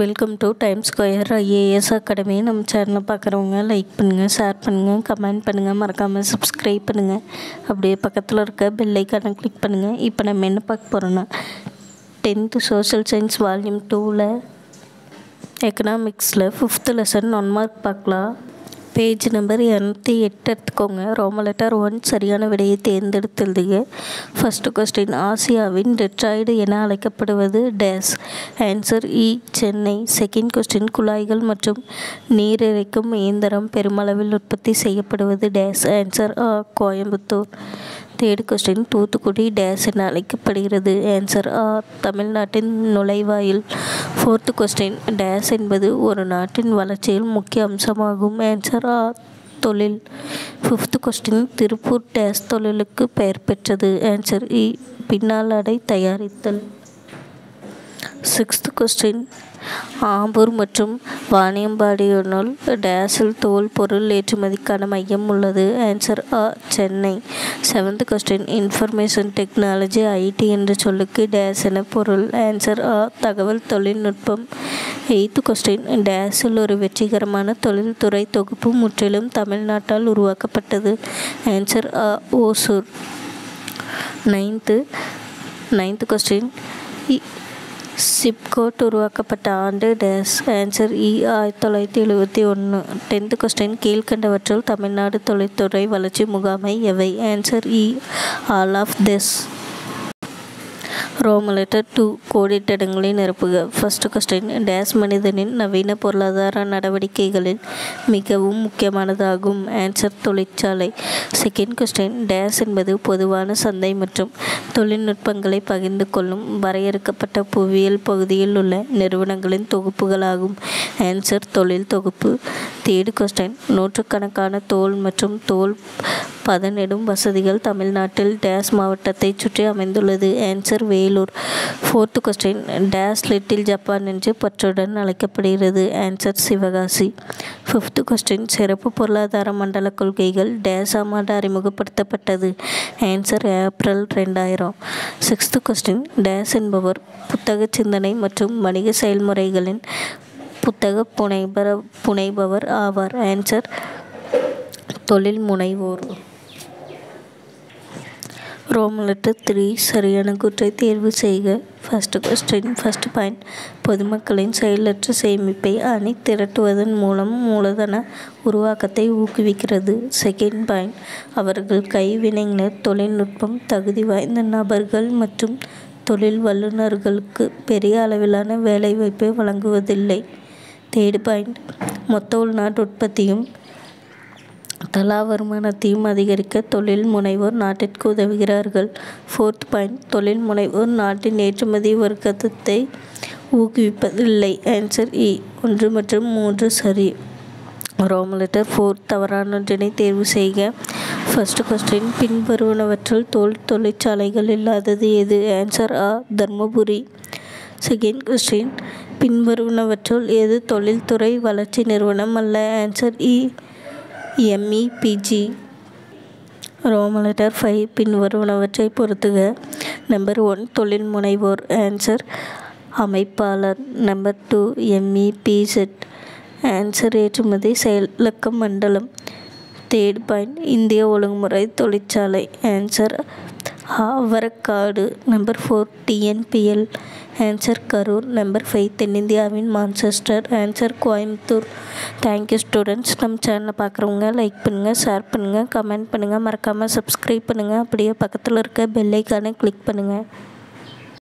Welcome to Time Square IAS academy நம்ம சேனலை பார்க்குறவங்க லைக் பண்ணுங்கள் ஷேர் பண்ணுங்கள் கமெண்ட் பண்ணுங்கள் மறக்காமல் சப்ஸ்கிரைப் பண்ணுங்கள் அப்படியே பக்கத்தில் இருக்க பெல் ஐக்கானை கிளிக் பண்ணுங்கள் இப்போ நம்ம என்ன பார்க்க போகிறோன்னா டென்த்து சோஷியல் சயின்ஸ் வால்யூம் டூவில் எக்கனாமிக்ஸில் ஃபிஃப்த்து லெசன் ஒன் மார்க் பார்க்கலாம். பேஜ் நம்பர் இரநூத்தி எட்டு எடுத்துக்கோங்க. ரோம லெட்டர் ஒன் சரியான விடையை தேர்ந்தெடுத்து எழுதுக ஃபஸ்ட்டு கொஸ்டின் ஆசியாவின் டெட்ராய்டு என அழைக்கப்படுவது டேஸ். ஆன்சர் இ e, சென்னை. செகண்ட் கொஸ்டின் குழாய்கள் மற்றும் நீரிழைக்கும் இயந்திரம் பெருமளவில் உற்பத்தி செய்யப்படுவது டேஸ். ஆன்சர் ஆ Coimbatore. Third question Thoothukudi dash என அழைக்கப்படுகிறது. ஆன்சர் ஆ தமிழ்நாட்டின் நுழைவாயில் ஃபோர்த்து கொஸ்டின் டேஸ் என்பது ஒரு நாட்டின் வளர்ச்சியில் முக்கிய அம்சமாகும். ஆன்சர் ஆ தொழில். ஃபிஃப்த்து கொஸ்டின் திருப்பூர் டேஸ் தொழிலுக்கு பெயர் பெற்றது. ஆன்சர் இ e. பின்னாலடை தயாரித்தல். சிக்ஸ்த் கொஸ்டின் ஆம்பூர் மற்றும் வாணியம்பாடியினுள் டேஸில் தோல் பொருள் ஏற்றுமதிக்கான மையம் உள்ளது. Answer ah Chennai seventh question information technology IT என்ற சொல்லுக்கு டேஸ் என பொருள். ஆன்சர் ஆ தகவல் தொழில்நுட்பம். எய்த்து கொஸ்டின் டேஸில் ஒரு வெற்றிகரமான தொழில்துறை தொகுப்பு முற்றிலும் தமிழ்நாட்டால் உருவாக்கப்பட்டது. ஆன்சர் அ Hosur. Ninth ninth question SIPCOT உருவாக்கப்பட்ட ஆண்டு டேஸ். ஆன்சர் இ ஆயிரத்தி தொள்ளாயிரத்தி எழுபத்தி ஒன்று டென்த்து கொஸ்டின் கீழ்கண்டவற்றுள் தமிழ்நாடு தொழில்துறை வளர்ச்சி முகாமை எவை? Answer E all of this Rome letter two கோடிட்டடங்களை நிரப்புக. ஃபர்ஸ்ட் கொஸ்டின் டேஸ் மனிதனின் நவீன பொருளாதார நடவடிக்கைகளில் மிகவும் முக்கியமானதாகும். ஆன்சர் தொழிற்சாலை. செகண்ட் கொஸ்டின் டேஸ் என்பது பொதுவான சந்தை மற்றும் தொழில்நுட்பங்களை பகிர்ந்து கொள்ளும் வரையறுக்கப்பட்ட புவியியல் பகுதியில் உள்ள நிறுவனங்களின் தொகுப்புகளாகும். ஆன்சர் தொழில் தொகுப்பு. தேர்டு கொஸ்டின் நூற்றுக்கணக்கான தோல் மற்றும் தோல் பதனிடும் வசதிகள் தமிழ்நாட்டில் டேஸ் மாவட்டத்தை சுற்றி அமைந்துள்ளது. Answer Vellore. Fourth question dash little Japan என்று பற்றுடன் அழைக்கப்படுகிறது. ஆன்சர் சிவகாசி. ஃபிஃப்த்து கொஸ்டின் சிறப்பு பொருளாதார மண்டல கொள்கைகள் டேஸ் ஆமாண்டு அறிமுகப்படுத்தப்பட்டது. ஆன்சர் ஏப்ரல் ரெண்டாயிரம். சிக்ஸ்த்து கொஸ்டின் டேஸ் என்பவர் புத்தக சிந்தனை மற்றும் வணிக செயல்முறைகளின் புத்தக புனைபர புனைபவர் ஆவார். ஆன்சர் தொழில் முனைவோர். ரோமலெட்டு த்ரீ சரியான கூற்றை தேர்வு செய்க. ஃபஸ்ட்டு கொஸ்டின் ஃபஸ்ட் பாயிண்ட் பொதுமக்களின் செயலற்ற சேமிப்பை அணி திரட்டுவதன் மூலம் மூலதன உருவாக்கத்தை ஊக்குவிக்கிறது. செகண்ட் பாயிண்ட் அவர்கள் கைவினைஞர் தொழில்நுட்பம் தகுதி வாய்ந்த நபர்கள் மற்றும் தொழில் வல்லுநர்களுக்கு பெரிய அளவிலான வேலைவாய்ப்பை வழங்குவதில்லை. தேர்ட் பாயிண்ட் மொத்த உள்நாட்டு உற்பத்தியும் தலா வருமானத்தையும் அதிகரிக்க தொழில் முனைவோர் நாட்டிற்கு உதவுகிறார்கள். ஃபோர்த் பாயிண்ட் தொழில் முனைவோர் நாட்டின் ஏற்றுமதி வர்க்கத்தை ஊக்குவிப்பதில்லை. ஆன்சர் இ ஒன்று மற்றும் மூன்று சரி. ரோமலெட்டர் தவறான தவறானொன்றினை தேர்வு செய்க. ஃபர்ஸ்ட் கொஸ்டின் பின்வருவனவற்றில் தோல் தொழிற்சாலைகள் இல்லாதது எது? ஆன்சர் ஆ தர்மபுரி. செகண்ட் கொஸ்டின் பின்வருவனவற்றுள் எது தொழில்துறை வளர்ச்சி நிறுவனம் அல்ல? ஆன்சர் இ எம்இபிஜி ரோமலெட்டர் ஃபைவ் பின்வருவனவற்றை பொறுத்துக. நம்பர் ஒன் தொழில் முனைவோர். ஆன்சர் அமைப்பாளர். நம்பர் டூ எம்இபிசெட் ஆன்சர் ஏற்றுமதி செயலக்க மண்டலம். தேர்ட் பாயிண்ட் இந்திய ஒழுங்குமுறை தொழிற்சாலை. Answer ஆவரக்காடு number four TNPL answer Karur number five தென்னிந்தியாவின் Manchester answer Coimbatore thank you students நம்ம சேனலை பார்க்குறவங்க லைக் பண்ணுங்கள் ஷேர் பண்ணுங்கள் கமெண்ட் பண்ணுங்கள் மறக்காமல் சப்ஸ்கிரைப் பண்ணுங்கள் அப்படியே பக்கத்தில் இருக்க பெல்லைக்கானை கிளிக் பண்ணுங்கள்